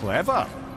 Clever.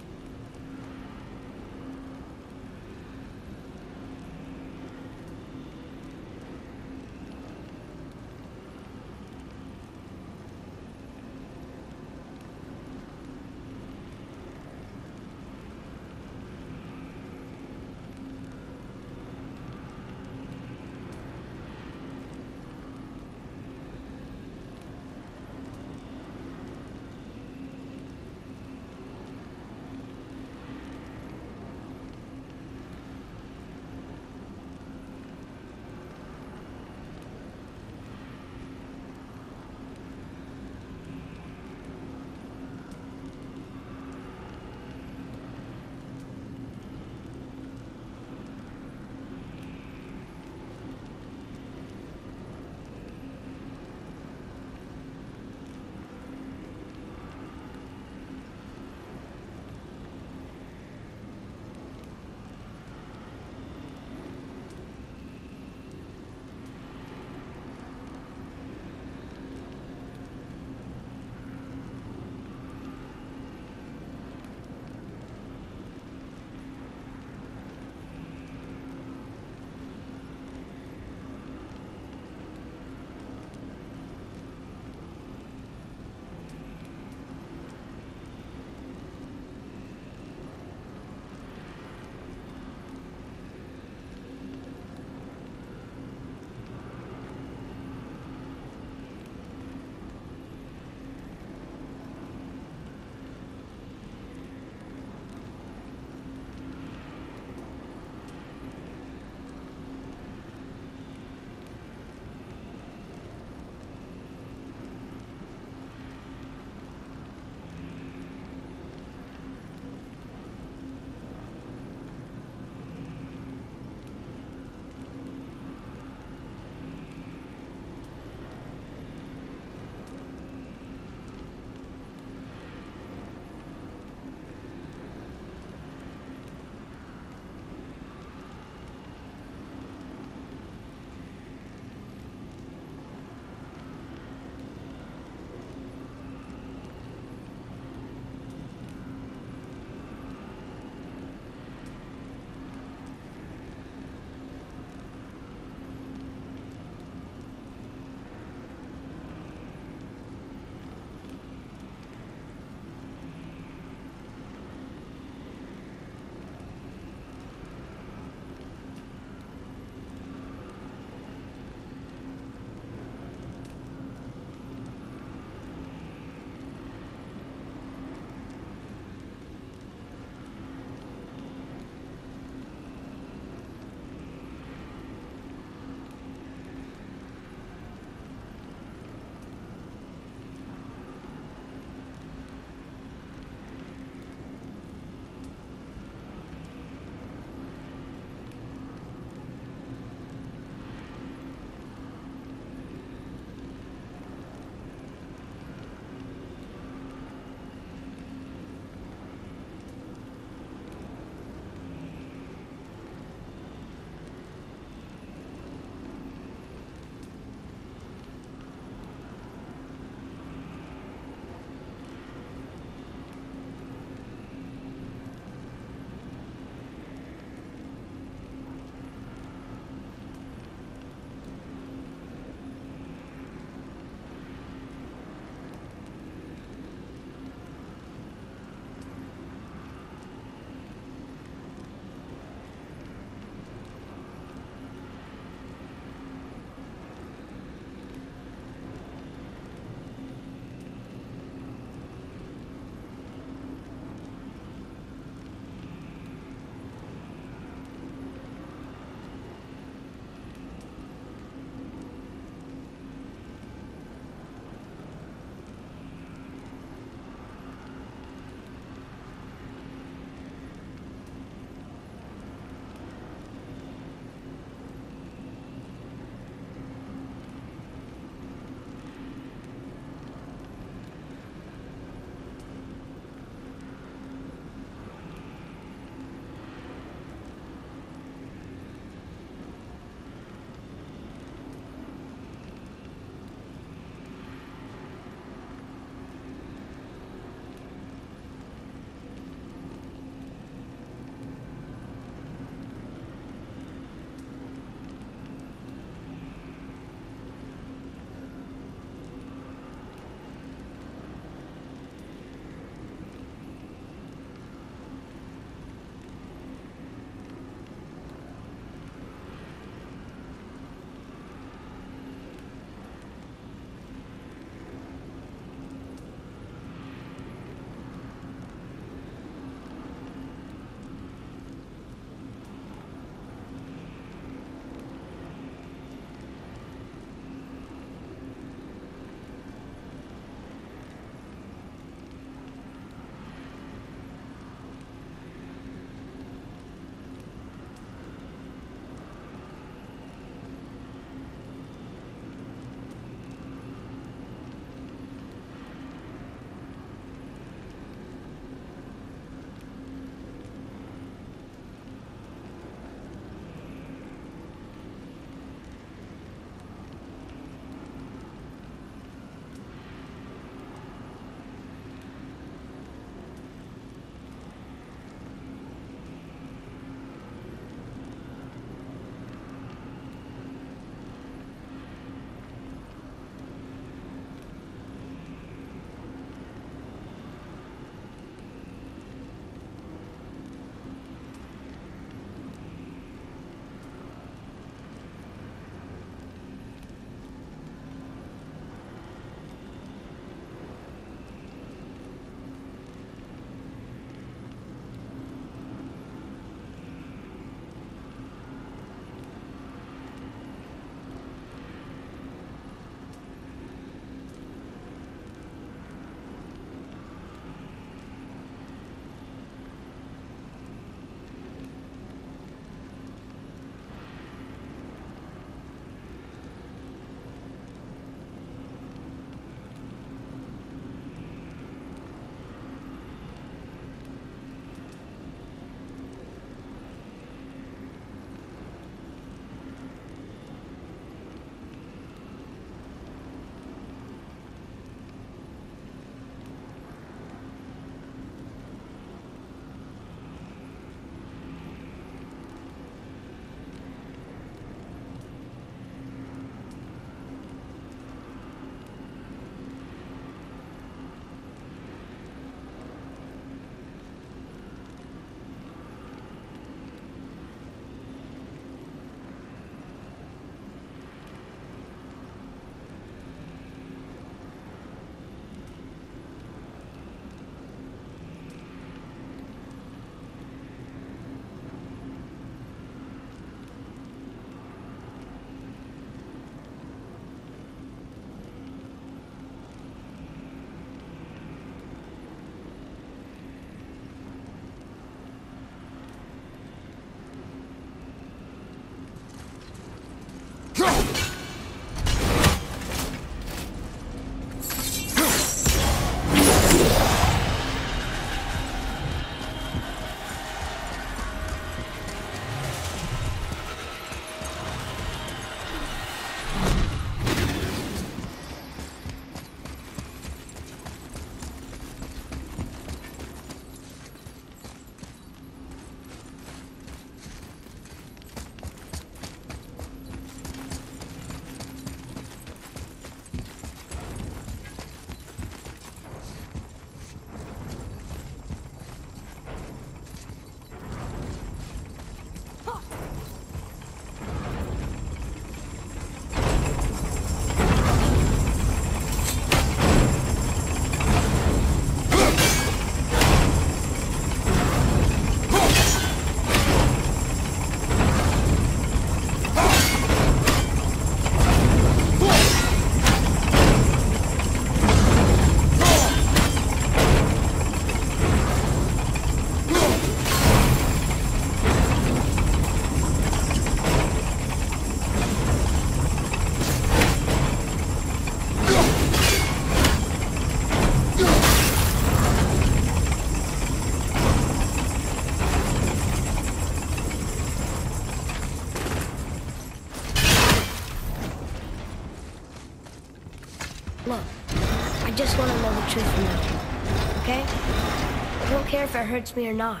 It hurts me or not.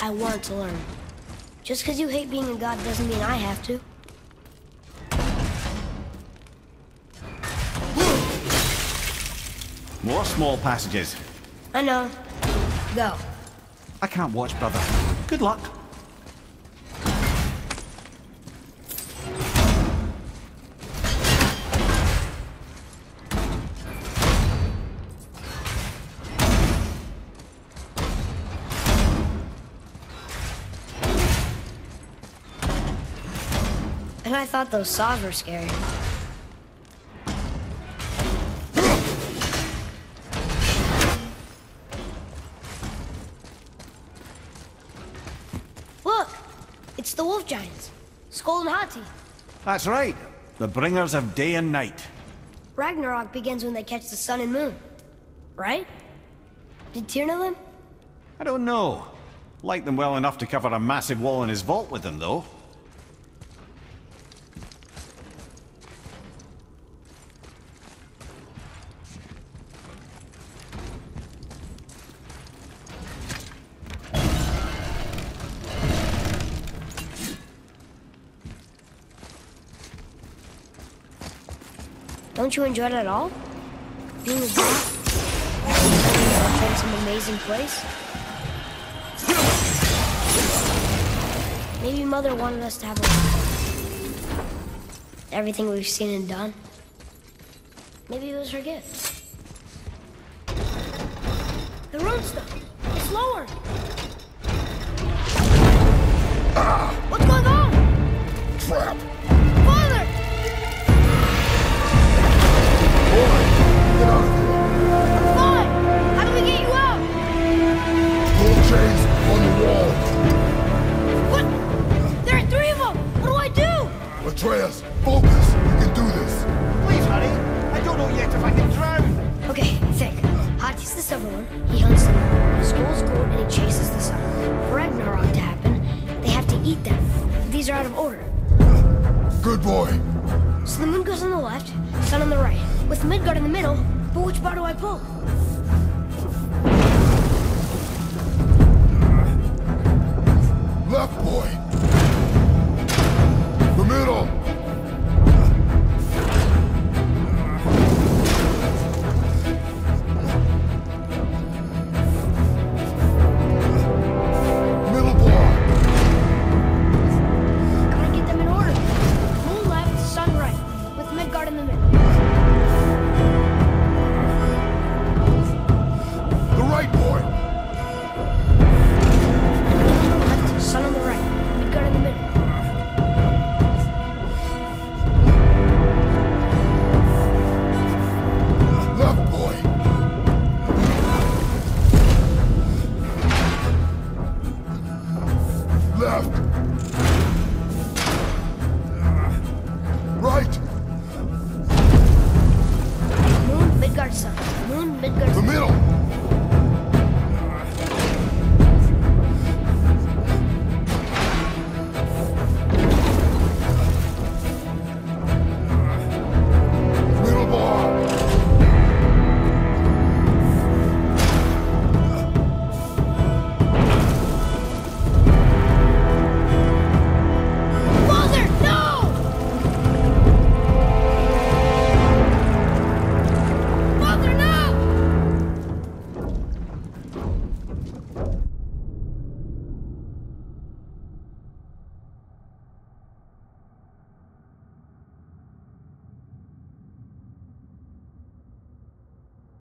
I want to learn. Just because you hate being a god doesn't mean I have to. More small passages. I know. Go. I can't watch, brother. Good luck. And I thought those saws were scary. Look! It's the wolf giants. Sköll and Hati. That's right. The bringers of day and night. Ragnarok begins when they catch the sun and moon. Right? Did Tyr know them? I don't know. Like them well enough to cover a massive wall in his vault with them, though. Don't you enjoy it at all? Being a god? in some amazing place? Maybe Mother wanted us to have a Everything we've seen and done. Maybe it was her gift. The stone! It's lower! Ah. What's going on? Trap! The. He hunts them. Sköll's gold and he chases the sun. For Ragnarok to happen, they have to eat them. These are out of order. Good boy! So the moon goes on the left, sun on the right, with Midgard in the middle. But which bar do I pull? Left boy! The! Middle Left!